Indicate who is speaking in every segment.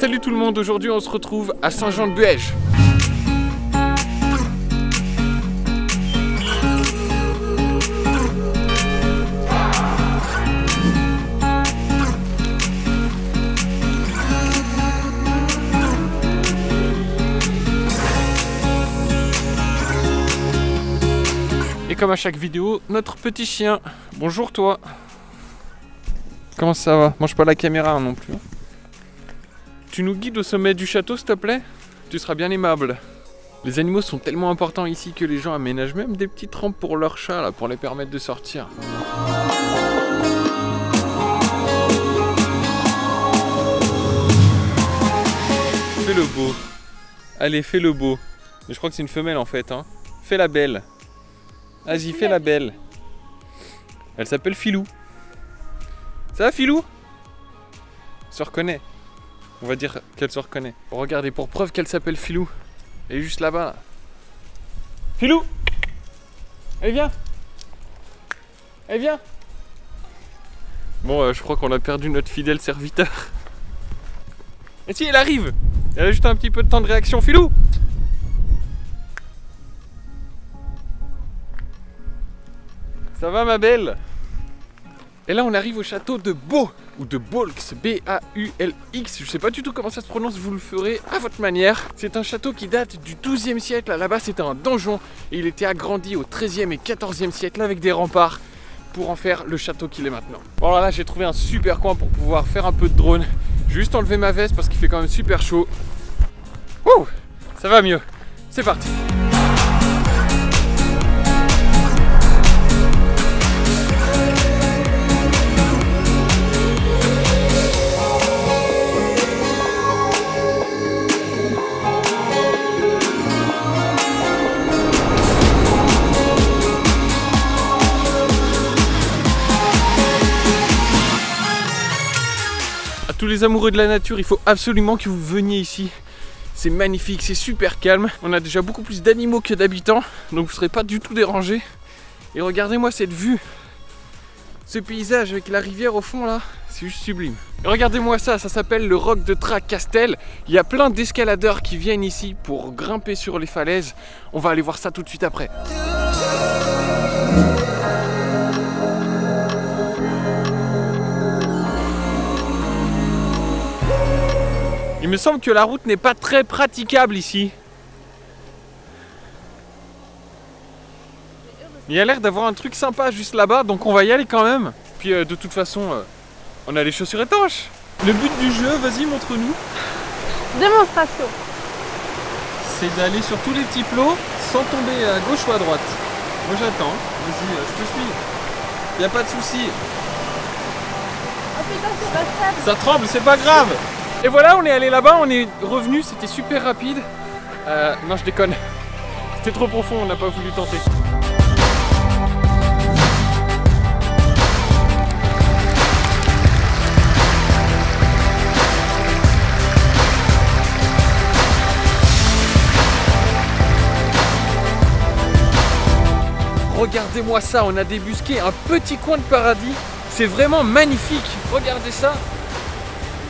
Speaker 1: Salut tout le monde, aujourd'hui on se retrouve à Saint-Jean-de-Buège. Et comme à chaque vidéo, notre petit chien. Bonjour toi. Comment ça va? Mange pas la caméra hein, non plus. Tu nous guides au sommet du château s'il te plaît? Tu seras bien aimable. Les animaux sont tellement importants ici que les gens aménagent même des petites rampes pour leurs chats là, pour les permettre de sortir. Fais le beau. Allez, fais le beau. Je crois que c'est une femelle en fait. Hein. Fais la belle. Vas-y, fais la belle. Elle s'appelle Filou. Ça va Filou? Se reconnaît. On va dire qu'elle se reconnaît. Regardez, pour preuve qu'elle s'appelle Filou. Elle est juste là-bas. là. Filou Allez, viens Allez, viens Bon, euh, je crois qu'on a perdu notre fidèle serviteur. Et si, elle arrive Elle a juste un petit peu de temps de réaction. Filou Ça va ma belle? Et là on arrive au château de Beau ou de Bolx, B-A-U-L-X, je sais pas du tout comment ça se prononce, vous le ferez à votre manière. C'est un château qui date du 12e siècle, là-bas c'était un donjon et il était agrandi au 13e et 14e siècle avec des remparts pour en faire le château qu'il est maintenant. Alors là j'ai trouvé un super coin pour pouvoir faire un peu de drone. Juste enlever ma veste parce qu'il fait quand même super chaud. Ouh, ça va mieux. C'est parti. Tous les amoureux de la nature, il faut absolument que vous veniez ici. C'est magnifique, c'est super calme. On a déjà beaucoup plus d'animaux que d'habitants, donc vous ne serez pas du tout dérangés. Et regardez-moi cette vue. Ce paysage avec la rivière au fond là, c'est juste sublime. Et regardez-moi ça, ça s'appelle le roc de Tracastel. Il y a plein d'escaladeurs qui viennent ici pour grimper sur les falaises. On va aller voir ça tout de suite après. Il me semble que la route n'est pas très praticable ici. Il y a l'air d'avoir un truc sympa juste là-bas, donc on va y aller quand même. Puis euh, de toute façon, euh, on a les chaussures étanches. Le but du jeu, vas-y, montre-nous,
Speaker 2: Démonstration.
Speaker 1: c'est d'aller sur tous les petits plots sans tomber à gauche ou à droite. Moi j'attends, vas-y, euh, je te suis. Y a pas de souci.
Speaker 2: Oh stable.
Speaker 1: Ça tremble, c'est pas grave. Et voilà, on est allé là-bas, on est revenu, c'était super rapide. Euh, non, je déconne. C'était trop profond, on n'a pas voulu tenter. Regardez-moi ça, on a débusqué un petit coin de paradis. C'est vraiment magnifique. Regardez ça.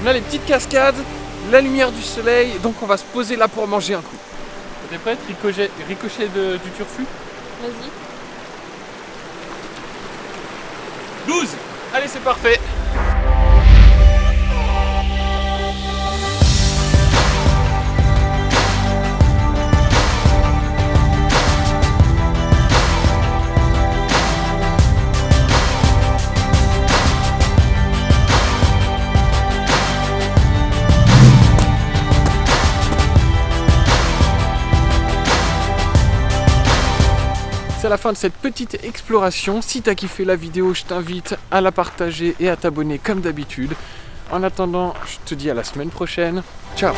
Speaker 1: On a les petites cascades, la lumière du soleil, donc on va se poser là pour manger un coup. T'es prête Ricochet, ricochet de- du turfu?
Speaker 2: Vas-y.
Speaker 1: 12 Allez, c'est parfait C'est la fin de cette petite exploration. Si t'as kiffé la vidéo, je t'invite à la partager et à t'abonner comme d'habitude. En attendant, je te dis à la semaine prochaine. Ciao